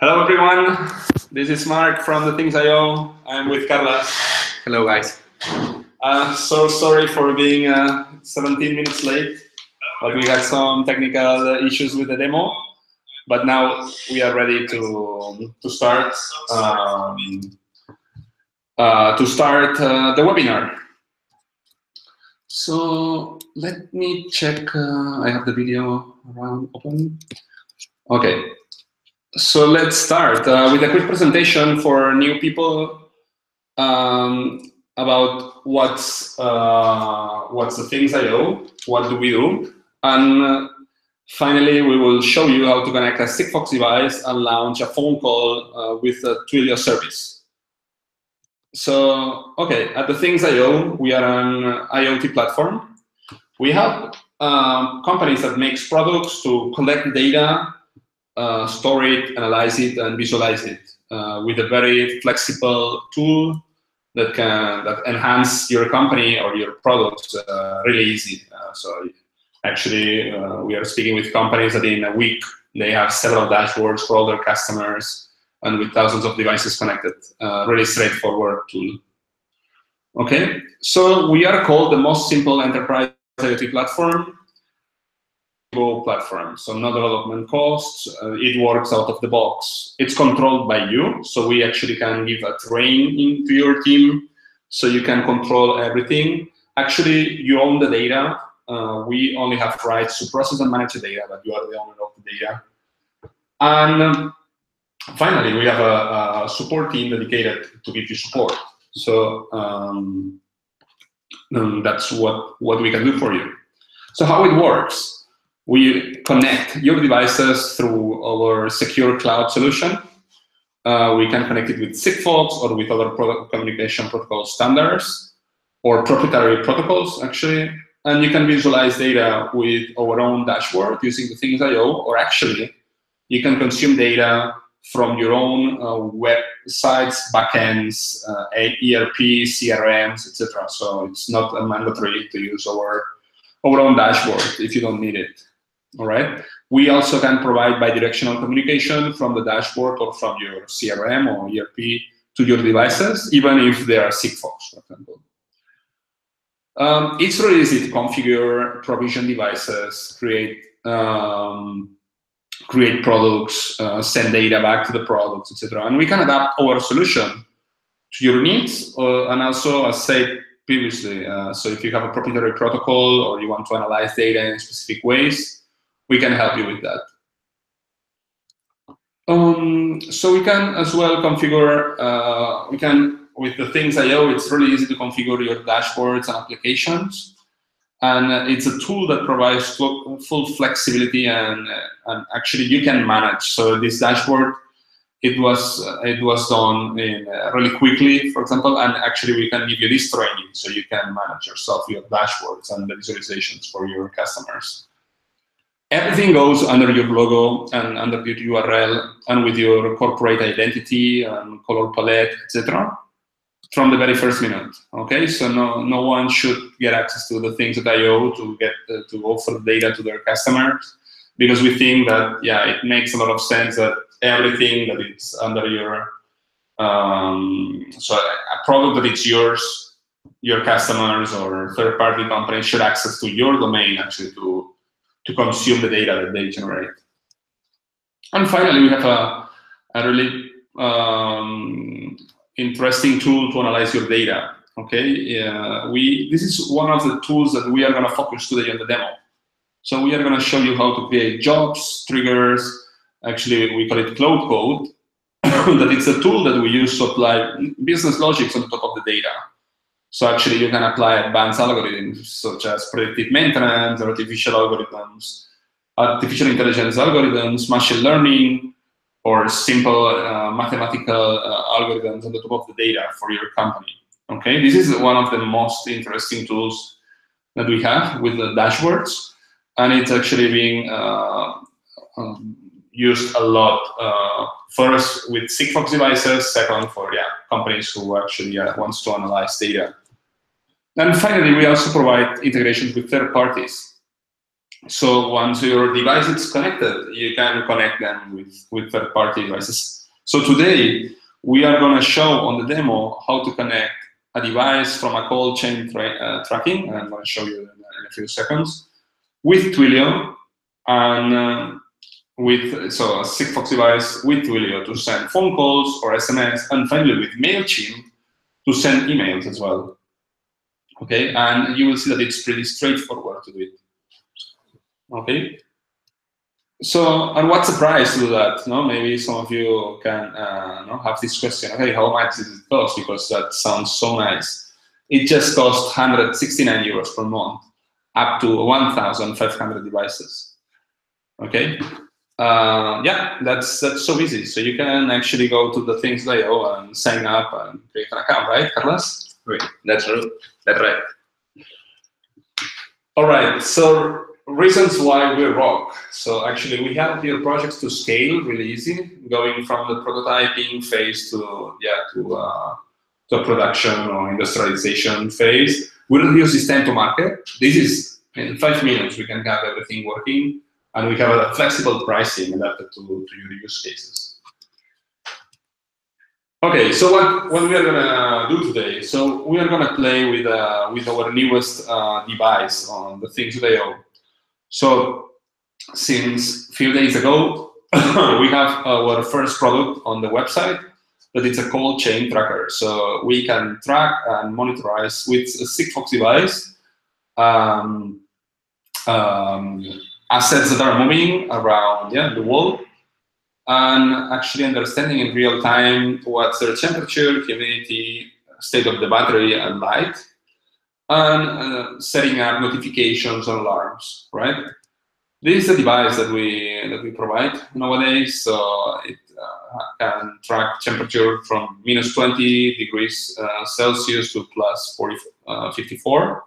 Hello everyone, this is Mark from the Things.io. I'm with Carlos. Hello guys. Uh, so sorry for being uh, 17 minutes late, but we had some technical issues with the demo. But now we are ready to to start um, uh, to start uh, the webinar. So let me check. Uh, I have the video around open. Okay, so let's start uh, with a quick presentation for new people um, about what's uh, what's the Things.io, what do we do, and uh, finally we will show you how to connect a Sigfox device and launch a phone call uh, with a Twilio service. So, okay, at the Things.io, we are an IoT platform. We help um, companies that makes products to collect data uh, store it, analyze it, and visualize it uh, with a very flexible tool that can that enhance your company or your products uh, really easy. Uh, so actually, uh, we are speaking with companies that in a week they have several dashboards for all their customers and with thousands of devices connected. Uh, really straightforward tool. Okay, so we are called the most simple enterprise IoT platform platform, so no development costs. Uh, it works out of the box. It's controlled by you, so we actually can give a training to your team, so you can control everything. Actually, you own the data. Uh, we only have rights to process and manage the data, but you are the owner of the data. And um, finally, we have a, a, support team dedicated to give you support. So um, um, that's what, what we can do for you. So how it works we connect your devices through our secure cloud solution. Uh, we can connect it with Sigfox or with other communication protocol standards or proprietary protocols, actually. And you can visualize data with our own dashboard using the Things.io, or actually, you can consume data from your own uh, websites, backends, uh, ERP, CRMs, etc. So it's not mandatory to use our, our own dashboard if you don't need it. All right. We also can provide bidirectional communication from the dashboard or from your CRM or ERP to your devices, even if they are Sigfox, for example. Um, it's really easy to configure, provision devices, create um, create products, uh, send data back to the products, etc. And we can adapt our solution to your needs, uh, and also, as said previously, uh, so if you have a proprietary protocol or you want to analyze data in specific ways, we can help you with that. Um, so we can as well configure, uh, we can, with the Things.io, it's really easy to configure your dashboards and applications. And it's a tool that provides full flexibility and, and actually you can manage. So this dashboard, it was it was done in, uh, really quickly, for example, and actually we can give you this training so you can manage yourself your dashboards and the visualizations for your customers. Everything goes under your logo and under your URL and with your corporate identity and color palette, etc. From the very first minute. Okay, so no no one should get access to the Things.io to get uh, to offer data to their customers because we think that yeah, it makes a lot of sense that everything that is under your um, so a product that it's yours, your customers or third-party companies should access to your domain actually to to consume the data that they generate. And finally, we have a, a really um, interesting tool to analyze your data. Okay, uh, we this is one of the tools that we are going to focus today on the demo. So we are going to show you how to create jobs, triggers. Actually, we call it cloud code. that it's a tool that we use to apply business logics on top of the data. So actually you can apply advanced algorithms such as predictive maintenance, artificial algorithms, artificial intelligence algorithms, machine learning, or simple uh, mathematical uh, algorithms on the top of the data for your company. Okay, this is one of the most interesting tools that we have with the dashboards, and it's actually being uh, um, used a lot. Uh, first with Sigfox devices, second for yeah companies who actually yeah, wants to analyze data. And finally, we also provide integrations with third parties. so once your device is connected, you can connect them with, with third-party devices. So today, we are going to show on the demo how to connect a device from a cold chain tra uh, tracking, and I'm going to show you in, in, a few seconds, with Twilio, and uh, with so a Sigfox device with Twilio to send phone calls or SMS, and finally with MailChimp to send emails as well. Okay, and you will see that it's pretty straightforward to do it. Okay. So, and what's the price to do that? No, maybe some of you can uh, no, have this question. Okay, how much does it cost? Because that sounds so nice. It just costs 169 euros per month, up to 1,500 devices. Okay. Uh, yeah, that's that's so easy. So you can actually go to the things oh and sign up and create an account, right, Carlos? Right. That's true. That's right. All right. So reasons why we rock. So actually, we have here projects to scale really easy, going from the prototyping phase to yeah to uh, to production or industrialization phase. We reduce this time to market. This is in five minutes we can have everything working, and we have a flexible pricing adapted to, to your use cases. Okay, so what, what we are gonna do today? So we are gonna play with uh, with our newest uh, device on the Things.io. So since a few days ago, we have our first product on the website, but it's a cold chain tracker. So we can track and monitorize with a Sigfox device um, um, assets that are moving around yeah, the world and actually understanding in real time what's their temperature, humidity, state of the battery and light and uh, setting up notifications and alarms, right? This is a device that we that we provide nowadays, so it uh, can track temperature from minus 20 degrees uh, Celsius to plus 40, uh, 54.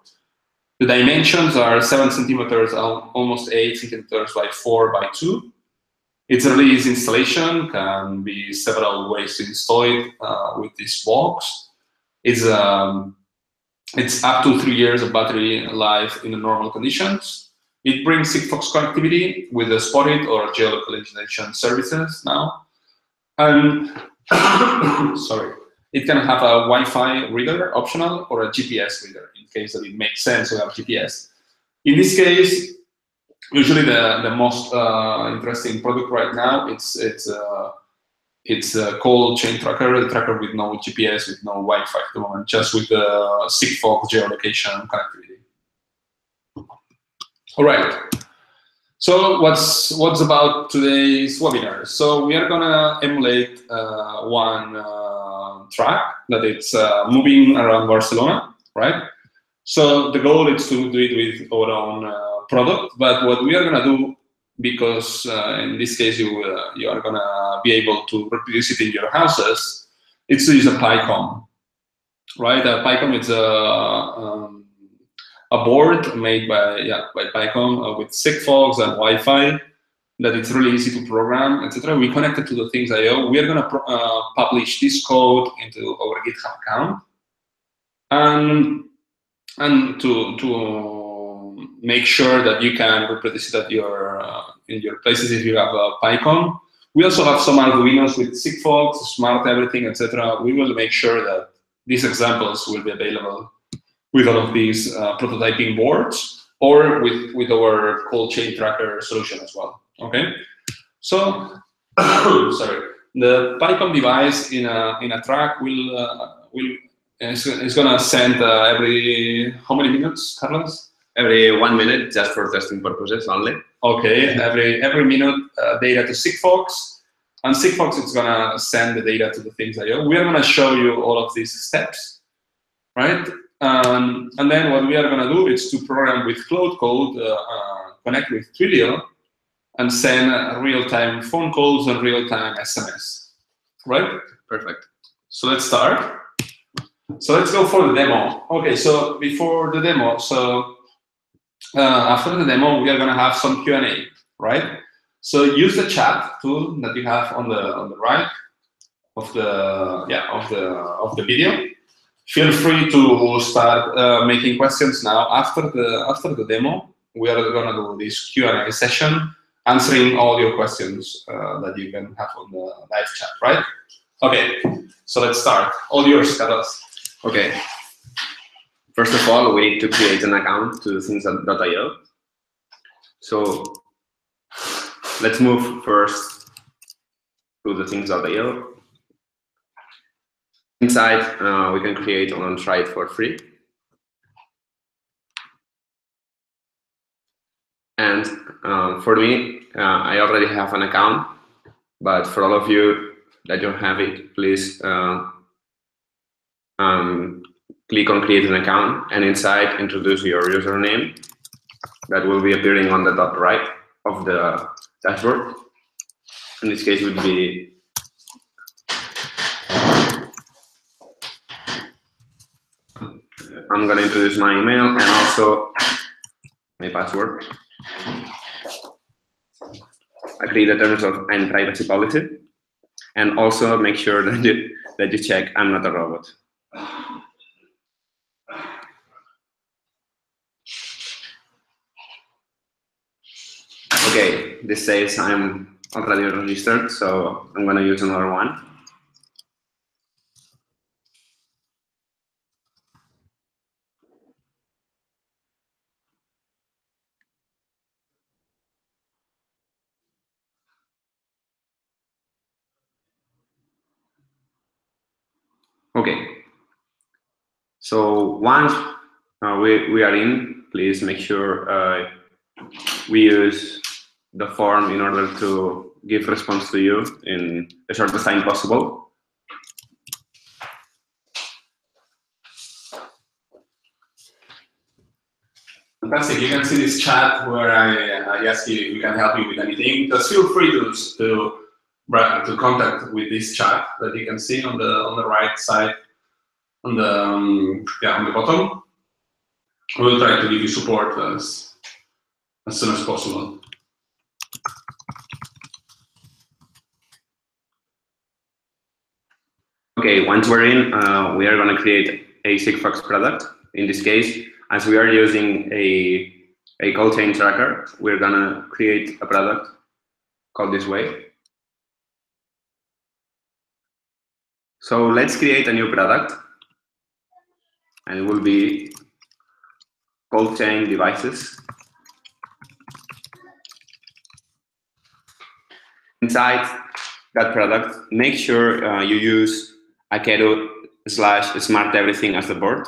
The dimensions are 7 centimeters, almost 8 centimeters by 4 by 2. It's easy installation, can be several ways to install it uh, with this box. It's um, it's up to three years of battery life in the normal conditions. It brings Sigfox connectivity with the Spot-it or geolocalization services now. And sorry, it can have a Wi-Fi reader optional or a GPS reader in case that it makes sense to have GPS. In this case, usually the, the most uh, interesting product right now, it's, it's uh, it's a cold chain tracker, a tracker with no GPS, with no Wi-Fi at the moment, just with the Sigfox geolocation connectivity. All right. So what's what's about today's webinar? So we are gonna emulate uh, one uh, track that it's uh, moving around Barcelona, right? So the goal is to do it with our own uh, product, but what we are gonna do because uh, in this case you uh, you are gonna be able to reproduce it in your houses. It's to use a PyCom, right? A PyCom is a um, a board made by yeah by PyCom uh, with Sigfox and Wi-Fi that it's really easy to program, etc. We connected to the things.io. We are gonna uh, publish this code into our GitHub account, and and to to make sure that you can reproduce it at your uh, in your places if you have a PyCom. We also have some Arduinos with Sigfox, Smart Everything, etc. We will make sure that these examples will be available with all of these uh, prototyping boards or with, with our cold chain tracker solution as well. Okay, so sorry, the PyCom device in a in a track will uh, will is, is gonna send uh, every how many minutes, Carlos? every one minute just for testing purposes only. Okay, every every minute uh, data to Sigfox, and Sigfox is gonna send the data to the things.io. We are gonna show you all of these steps, right? Um, and then what we are gonna do is to program with Cloud Code, uh, uh, connect with Twilio, and send real-time phone calls and real-time SMS, right? Perfect. So let's start. So let's go for the demo. Okay, so before the demo, so uh, after the demo, we are going to have some Q&A, right? So use the chat tool that you have on the on the right of the yeah of the of the video. Feel free to start uh, making questions now after the after the demo. we are gonna do this Q&A session, answering all your questions uh, that you can have on the live chat, right? Okay, so let's start. All yours, Carlos. Okay. First of all, we need to create an account to things.io. So let's move first to the things.io. Inside, uh, we can create and try it for free. And um, for me, uh, I already have an account, but for all of you that don't have it, please uh, um, click on create an account and inside introduce your username that will be appearing on the top right of the dashboard. In this case would be I'm going to introduce my email and also my password. Agree the terms of and privacy policy, and also make sure that you that you check I'm not a robot. Okay, this says I'm already registered, so I'm gonna use another one. Okay. So once uh, we, we are in, please make sure uh, we use the form in order to give response to you in the shortest time possible. Fantastic. You can see this chat where I, I ask you if we can help you with anything. Just feel free to, to, to contact with this chat that you can see on the on the right side, on the um, yeah on the bottom. We'll try to give you support as as soon as possible. Okay, once we're in, uh, we are going to create a Sigfox product. In this case, as we are using a, a cold chain tracker, we're going to create a product called this way. So let's create a new product. And it will be cold chain devices. Inside that product, make sure uh, you use Akedo slash smart everything as the board.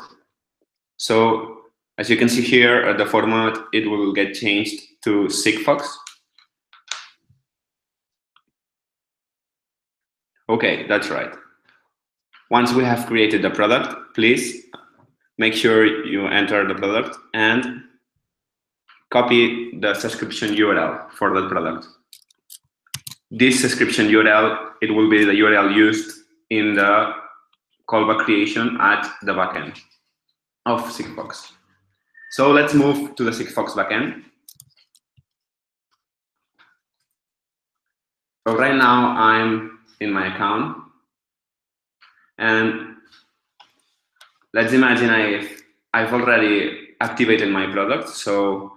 So as you can see here, uh, the format, it will get changed to Sigfox. Okay, that's right. Once we have created the product, please make sure you enter the product and copy the subscription URL for that product. This subscription URL, it will be the URL used in the callback creation at the backend of Sigfox. So let's move to the Sigfox backend. So right now I'm in my account and let's imagine I've, I've already activated my product. So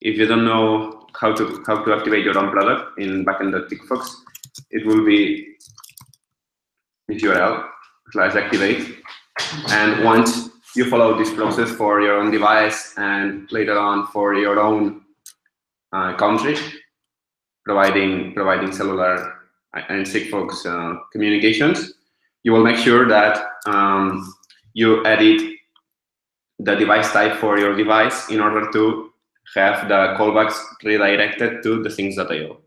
if you don't know how to how to activate your own product in backend.sigfox, it will be this URL slash activate. And once you follow this process for your own device and later on for your own uh, country, providing providing cellular and Sigfox uh, communications, you will make sure that um, you edit the device type for your device in order to have the callbacks redirected to the things that things.io.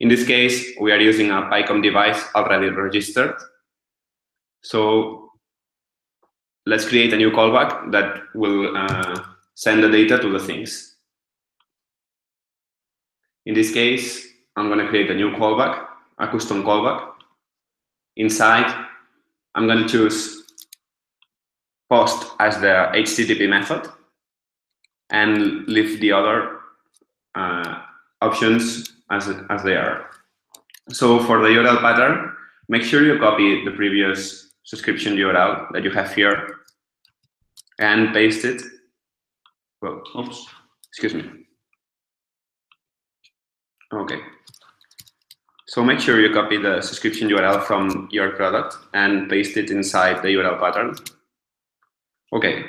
In this case, we are using a PyCom device already registered. So let's create a new callback that will uh, send the data to the things. In this case, I'm going to create a new callback, a custom callback. Inside, I'm going to choose post as the HTTP method and leave the other uh, options as, as they are. So for the URL pattern, make sure you copy the previous subscription URL that you have here and paste it. Well, oops, excuse me. Okay. So make sure you copy the subscription URL from your product and paste it inside the URL pattern. Okay.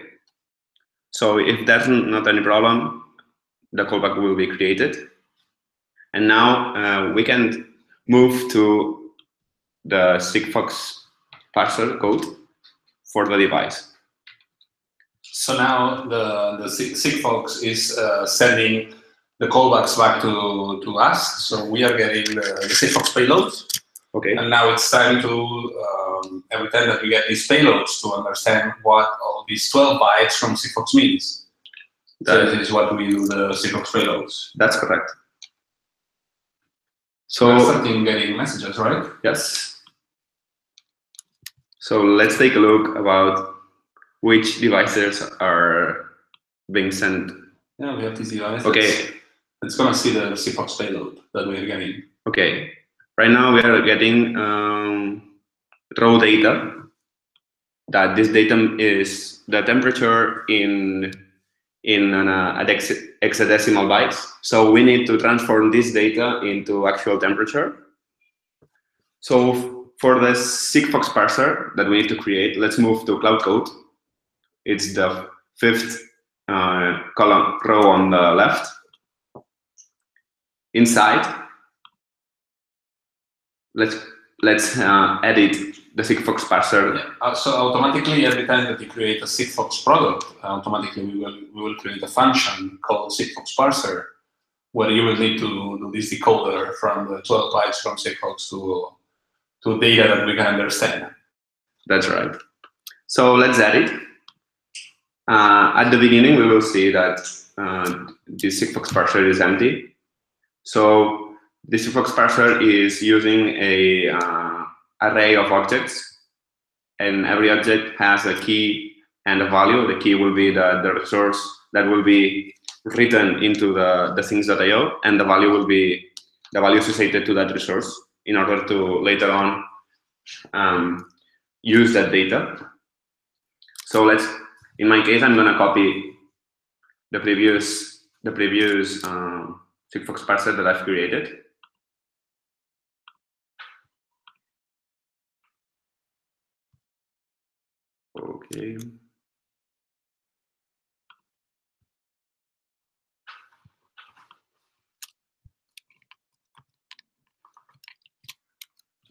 So if that's not any problem, the callback will be created. And now uh, we can move to the Sigfox parser code for the device. So now the, the Sigfox is uh, sending the callbacks back to, to us. So we are getting the, the Sigfox payloads. Okay. And now it's time to, um, every time that we get these payloads, to understand what all these 12 bytes from Sigfox means. So is what we do the Sigfox payloads. That's correct. So we're starting getting messages, right? Yes. So let's take a look about which devices are being sent. Yeah, we have these devices. Okay. It's gonna see the Sigfox payload that we're getting. Okay. Right now we are getting um, raw data. That this datum is the temperature in in an, uh, hexadecimal bytes. So we need to transform this data into actual temperature. So for the Sigfox parser that we need to create, let's move to Cloud Code. It's the fifth uh, column row on the left. Inside, let's let's uh, edit the Sigfox parser. Yeah. Uh, so automatically, every time that you create a Sigfox product, automatically we will we will create a function called Sigfox parser, where you will need to do this decoder from the 12 bytes from Sigfox to to data that we can understand. That's right. So let's edit. Uh, at the beginning, we will see that uh, this Sigfox parser is empty. So the Sigfox parser is using a uh, array of objects, and every object has a key and a value. The key will be the, the resource that will be written into the, the things.io, and the value will be the value associated to that resource in order to later on um, use that data. So let's, in my case, I'm gonna copy the previous the previous um, Sigfox parser that I've created. Okay.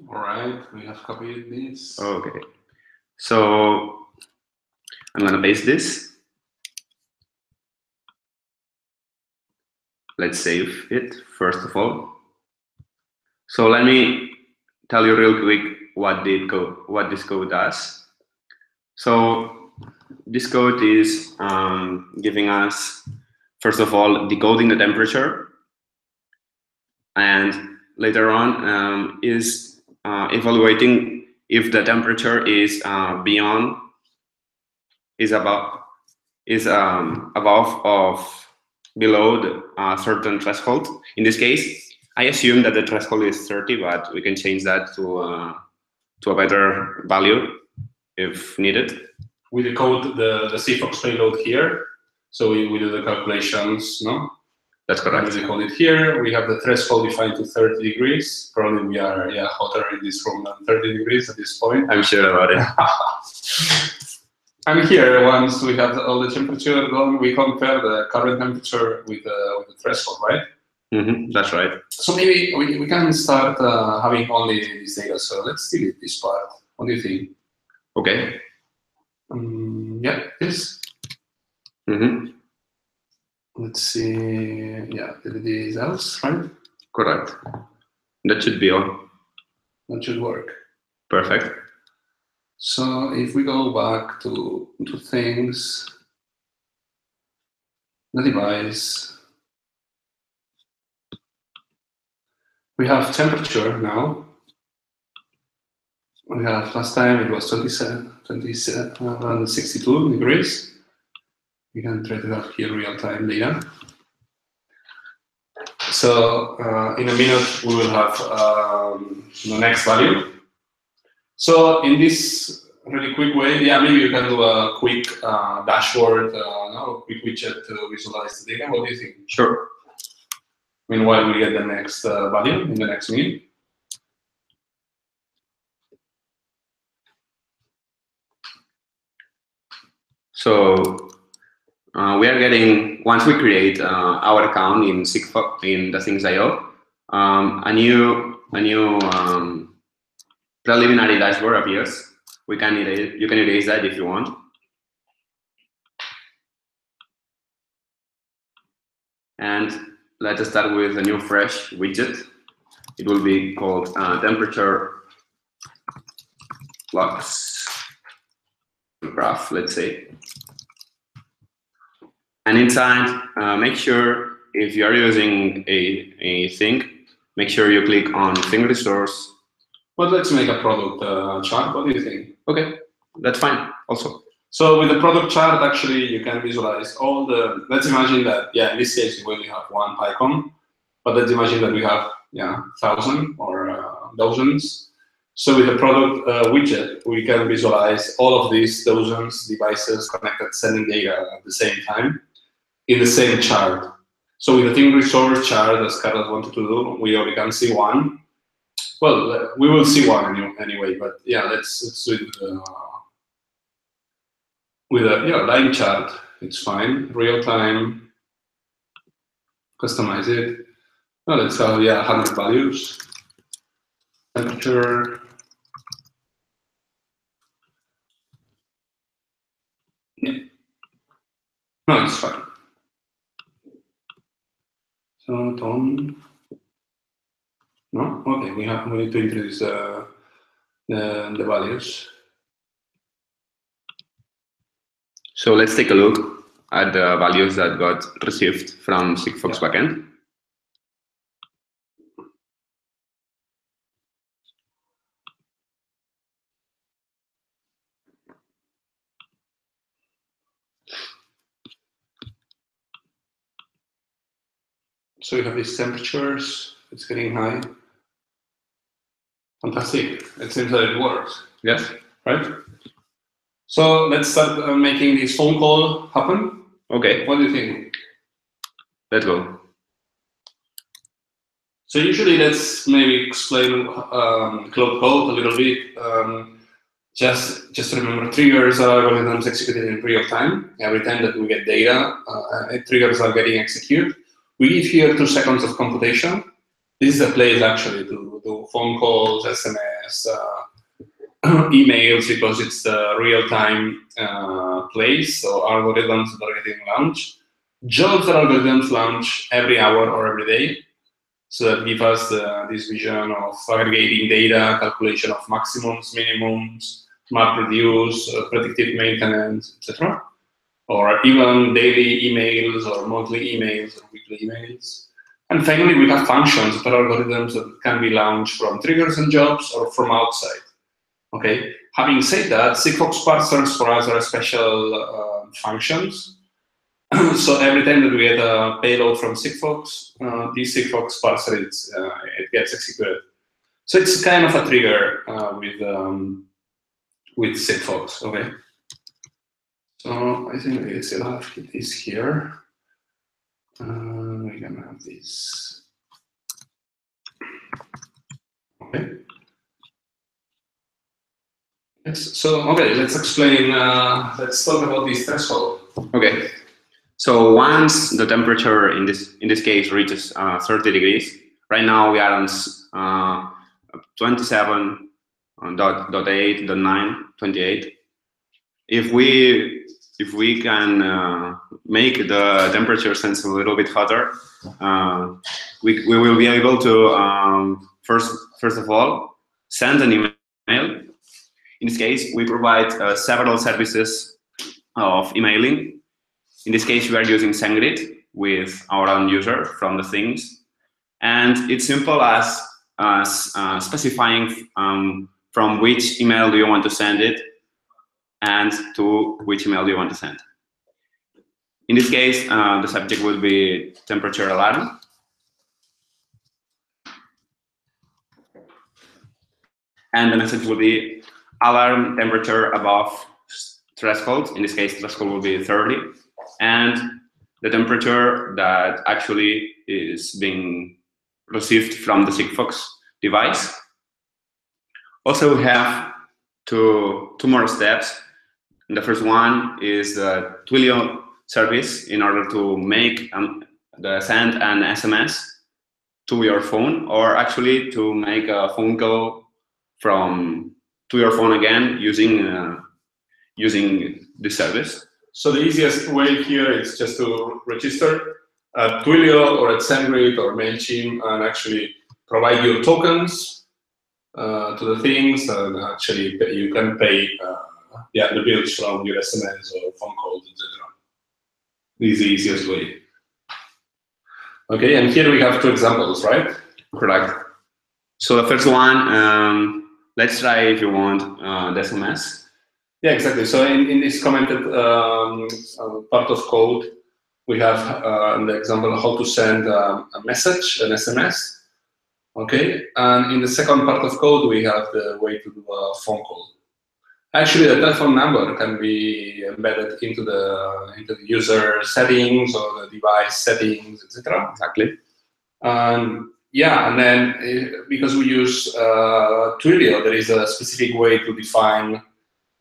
All right, we have copied this. Okay. So I'm gonna paste this. Let's save it first of all. So let me tell you real quick what did what this code does. So this code is um, giving us first of all decoding the temperature and later on um, is uh, evaluating if the temperature is uh, beyond is above is um, above of below the uh, certain threshold. In this case, I assume that the threshold is 30, but we can change that to uh, to a better value if needed. We decode the the Sigfox payload here, so we, we do the calculations, no? That's correct. We decode it here. We have the threshold defined to 30 degrees. Probably we are yeah hotter in this room than 30 degrees at this point. I'm sure about it. and here, once we have all the temperature done, we compare the current temperature with the, with the threshold, right? Mm -hmm. That's right. So maybe we, we can start uh, having only this data. So let's delete this part. What do you think? Okay. Um, yeah, this. Mm -hmm. Let's see. Yeah, delete these else, right? Correct. That should be all. That should work. Perfect. So if we go back to, to things, the device, we have temperature now. We have last time it was 27, 27 around 62 degrees. We can try it have here real time data. So uh, in a minute we will have um, the next value. So in this really quick way, yeah, maybe you can do a quick uh, dashboard, uh, no, quick widget to visualize the data. What do you think? Sure. Meanwhile, we get the next uh, value in the next meal. So uh, we are getting once we create uh, our account in Sigfox in the Things.io, um, a new a new um, preliminary dashboard appears. We can erase, you can erase that if you want. And let us start with a new fresh widget. It will be called uh, temperature flux graph, let's say. And inside, uh, make sure if you are using a, a thing, make sure you click on thing resource. But let's make a product uh, chart. What do you think? Okay, that's fine also. So with the product chart, actually, you can visualize all the, let's imagine that, yeah, in this case, we only have one PyCom, but let's imagine that we have, yeah, thousand or uh, dozens. So with the product uh, widget, we can visualize all of these dozens devices connected, sending data at the same time in the same chart. So with the thing resource chart, as Carlos wanted to do, we already can see one. Well, we will see one anyway, but yeah, let's, let's do it uh, with a yeah, line chart. It's fine, real time, customize it. Well, let's have, yeah, 100 values. Temperature. No, it's fine. So Tom. No? Okay, we have we need to introduce uh, the, the values. So let's take a look at the values that got received from Sigfox yeah. backend. So you have these temperatures, it's getting high. Fantastic. It seems that it works. Yes. Right? So let's start uh, making this phone call happen. Okay. What do you think? Let's go. So usually let's maybe explain um, Cloud Code a little bit. Um, just just remember triggers are algorithms executed in real time. Every time that we get data, uh, triggers are getting executed. We give here two seconds of computation. This is a place actually to do phone calls, SMS, uh, emails because it's a real-time uh, place. So algorithms that are getting launched. Jobs that algorithms launch every hour or every day. So that give us uh, this vision of aggregating data, calculation of maximums, minimums, map reduce, predictive maintenance, etc or even daily emails or monthly emails or weekly emails. And finally, we have functions are algorithms that can be launched from triggers and jobs or from outside. Okay. Having said that, Sigfox parsers for us are special uh, functions. so every time that we get a payload from Sigfox, uh, this Sigfox parser uh, it gets executed. So it's kind of a trigger uh, with um, with Sigfox. Okay. So I think we still have this here. Uh, we're gonna have this. Okay. Yes. So okay, let's explain. Uh, let's talk about this threshold. Okay. So once the temperature in this in this case reaches uh, 30 degrees, right now we are on uh, 27 dot, dot 8 dot 9 28 if we if we can uh, make the temperature sense a little bit hotter, uh, we, we will be able to um, first first of all send an email. In this case, we provide uh, several services of emailing. In this case, we are using SendGrid with our own user from the things, and it's simple as as uh, specifying um, from which email do you want to send it and to which email do you want to send. In this case, uh, the subject will be temperature alarm. And the message will be alarm temperature above threshold. In this case, threshold will be 30. And the temperature that actually is being received from the Sigfox device. Also, we have two, two more steps. The first one is the Twilio service in order to make um, the send an SMS to your phone or actually to make a phone call from to your phone again using uh, using the service. So the easiest way here is just to register at Twilio or at SendGrid or MailChimp and actually provide your tokens uh, to the things and actually you can pay uh, yeah, the bills from your SMS or phone calls, etc. This is the easiest way. Okay, and here we have two examples, right? Correct. So the first one, um, let's try if you want uh, the SMS. Yeah, exactly. So in, in this commented um, uh, part of code, we have uh, the example how to send um, a message, an SMS. Okay, and in the second part of code, we have the way to do a phone call. Actually, the telephone number can be embedded into the into the user settings or the device settings, etc. Exactly. And yeah, and then uh, because we use uh, Twilio, there is a specific way to define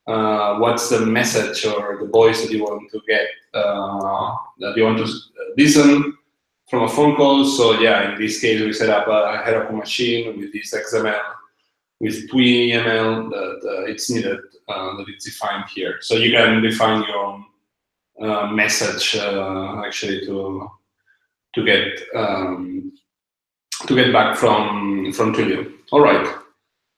uh, what's the message or the voice that you want to get, uh, that you want to listen from a phone call. So yeah, in this case, we set up a Heroku machine with this XML, with TWI that uh, it's needed, uh, that it's defined here. So you can define your own uh, message uh, actually to to get um, to get back from from Twilio. All right.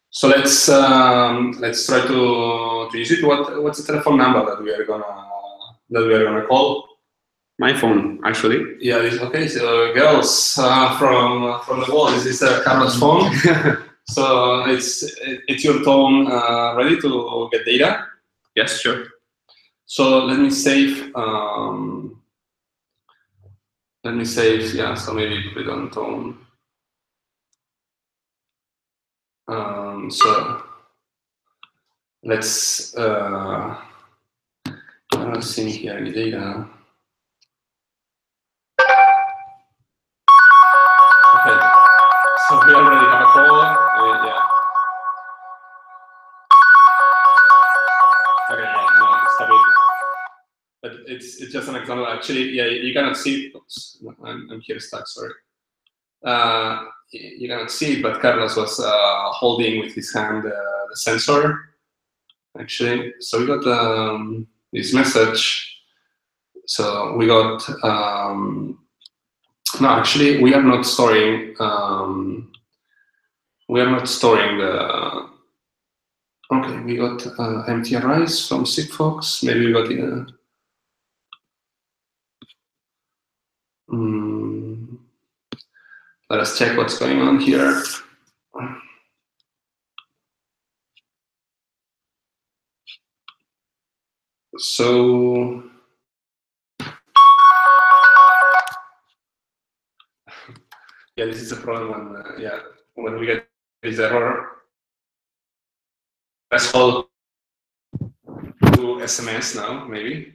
So let's um, let's try to, to use it. What what's the telephone number that we are gonna that we are gonna call? My phone, actually. Yeah, this, okay. So girls uh, from from the wall. Is this uh, Carlos' phone? so it's it's your phone uh, ready to get data? Yes, sure. So let me save. Um, let me save. Yeah. So maybe put it on tone. Um, so let's, uh, I don't see here any data. Okay, so we already have it's it's just an example. Actually, yeah, you cannot see. Oops, I'm, I'm here stuck. Sorry. Uh, you cannot see, but Carlos was uh, holding with his hand uh, the sensor, actually. So we got um, this message. So we got, um, no, actually, we are not storing, um, we are not storing the, okay, we got uh, MTRIs from Sigfox. Maybe we got, uh, um, let us check what's going on here. So, yeah, this is a problem when, uh, yeah, when we get this error. Let's call to SMS now, maybe.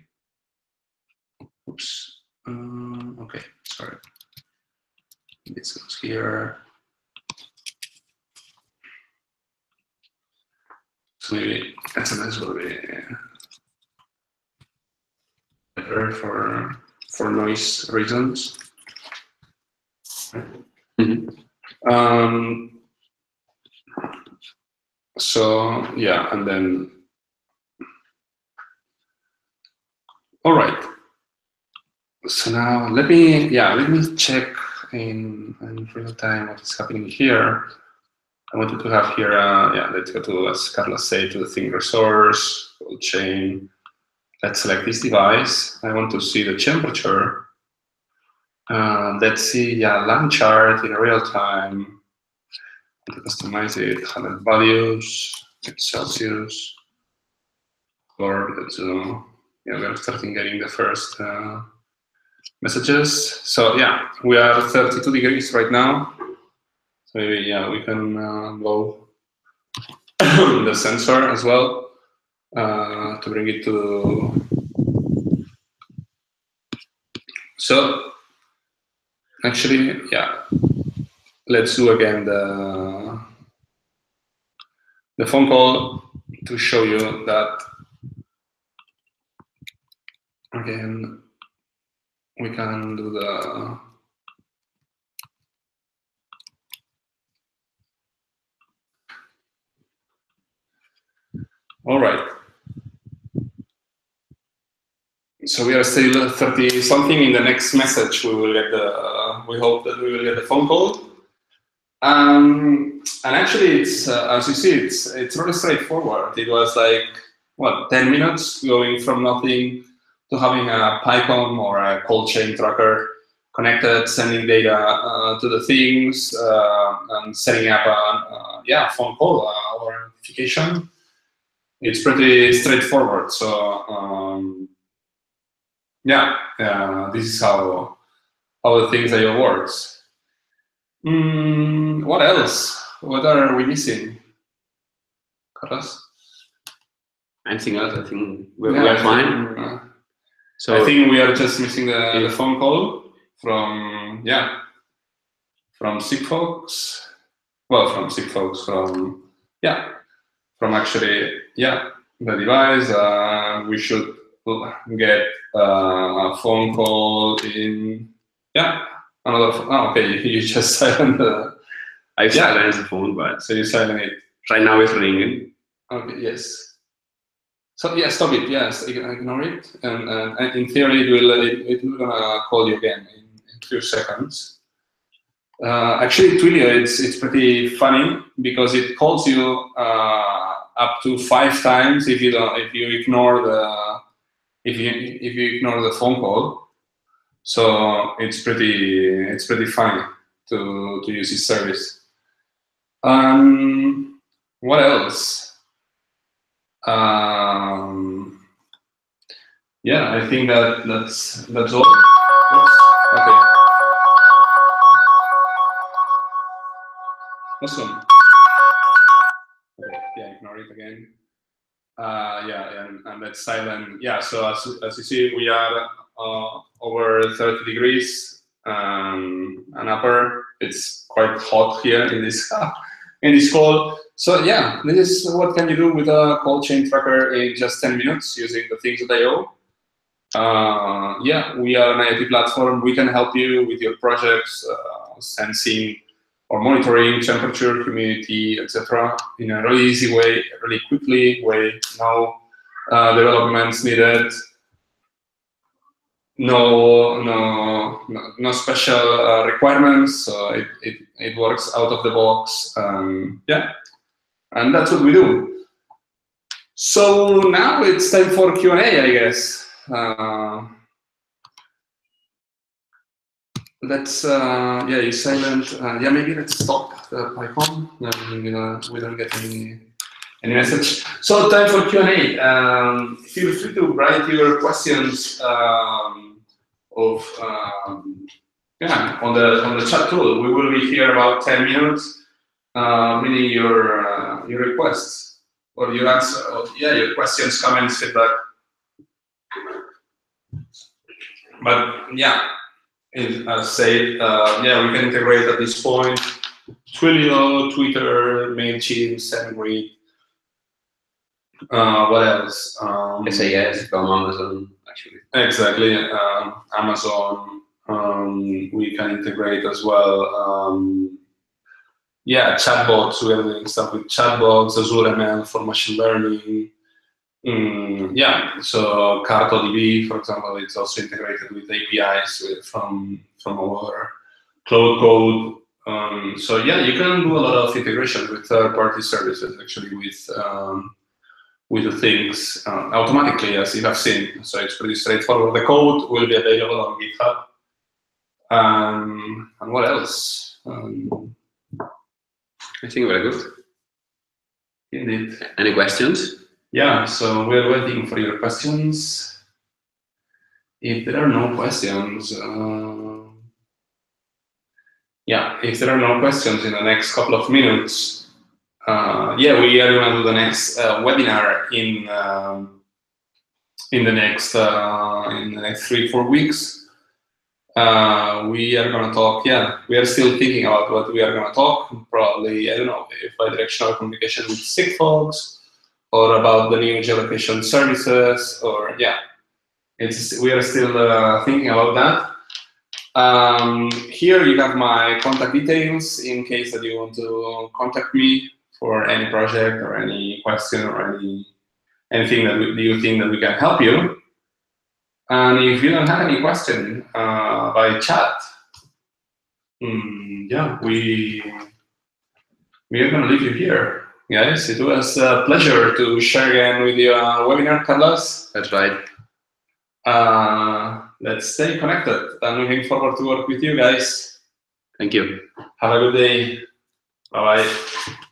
Oops. Um, okay, sorry. This goes here. So maybe SMS will be better for for noise reasons. Mm -hmm. Um, so yeah, and then all right. So now let me yeah let me check in, in real time what is happening here. I wanted to have here, uh, yeah, let's go to, as Carlos said, to the thing resource, chain. Let's select this device. I want to see the temperature. Uh, let's see, yeah, line chart in real time. To customize it, 100 values, Celsius. Or yeah, we're starting getting the first uh, messages. So yeah, we are 32 degrees right now. So yeah, we can uh, go the sensor as well uh, to bring it to So actually, yeah, let's do again the the phone call to show you that again we can do the all right. So we are still 30 something in the next message. We will get the we hope that we will get the phone call. Um, and actually it's uh, as you see it's it's really straightforward. It was like what 10 minutes going from nothing to having a PyCom or a cold chain tracker connected, sending data uh, to the things, uh, and setting up a, a yeah phone call uh, or notification. It's pretty straightforward. So um, yeah, this is how how thethings.iO works. Mm, what else? What are we missing? Carlos? Anything else? I think we're, yeah, we're fine. So I think we are just missing the, the phone call from yeah from Sigfox. Well, from Sigfox from yeah from actually yeah the device. Uh, we should get uh, a phone call in yeah another. Phone. Oh, okay, you, just silent the. I yeah. silenced the phone, but so you silent it. Right now it's ringing. Okay. Yes. So yeah, stop it. Yes, ignore it. And, uh, and in theory, it will it, it will gonna call you again in, in few seconds. Uh, actually, Twilio, it's it's pretty funny because it calls you uh, up to five times if you don't if you ignore the if you if you ignore the phone call. So it's pretty it's pretty funny to to use this service. Um, what else? Um, yeah, I think that that's that's all. Oops. Okay. Awesome. Okay, yeah, ignore it again. Uh, yeah, and, and that's silent. Yeah, so as, as you see, we are uh, over 30 degrees um, and upper. It's quite hot here in this in this call. So yeah, this is what can you do with a cold chain tracker in just 10 minutes using the things that things.io. Uh, yeah, we are an IoT platform. We can help you with your projects, uh, sensing or monitoring temperature, humidity, etc. in a really easy way, really quickly way. No uh, developments needed. No, no, no, no special uh, requirements. So it, it, it works out of the box. Um, yeah, and that's what we do. So now it's time for Q&A, I guess. Uh, let's, uh, yeah, you silent. Uh, yeah, maybe let's stop the don't, we don't get any, any message. So time for Q&A. Um, feel free to write your questions um, of, um, yeah, on the, on the chat tool. We will be here about 10 minutes uh, reading your uh, your requests or your answer, or, yeah, your questions, comments, feedback. But yeah, as I said, uh, yeah, we can integrate at this point Twilio, Twitter, Mailchimp, SendGrid. Uh, what else? Um, SAS from Amazon, actually. Exactly, um, Amazon. Um, we can integrate as well. Um, yeah, chatbots. We are doing stuff with chatbots, Azure ML for machine learning. Mm, yeah, so CartoDB, for example, it's also integrated with APIs from from our Cloud Code. Um, so yeah, you can do a lot of integration with third-party services, actually, with um, with the things uh, automatically, as you have seen. So it's pretty straightforward. The code will be available on GitHub. Um, and what else? Um, I think very good. Indeed. Any questions? Yeah, so we're waiting for your questions. If there are no questions, uh, yeah, if there are no questions in the next couple of minutes, uh, yeah, we are going to do the next uh, webinar in um, in the next uh, in the next three four weeks. Uh, we are going to talk. Yeah, we are still thinking about what we are going to talk. Probably, I don't know, if bidirectional communication with Sigfox or about the new geolocation services, or yeah, it's we are still uh, thinking about that. Um, here you have my contact details in case that you want to contact me for any project or any question or any anything that we, you think that we can help you. And if you don't have any question uh, by chat, mm, yeah, we we are going to leave you here, guys. It was a pleasure to share again with you a webinar, Carlos. That's right. Uh, let's stay connected. I'm looking forward to work with you guys. Thank you. Have a good day. Bye bye.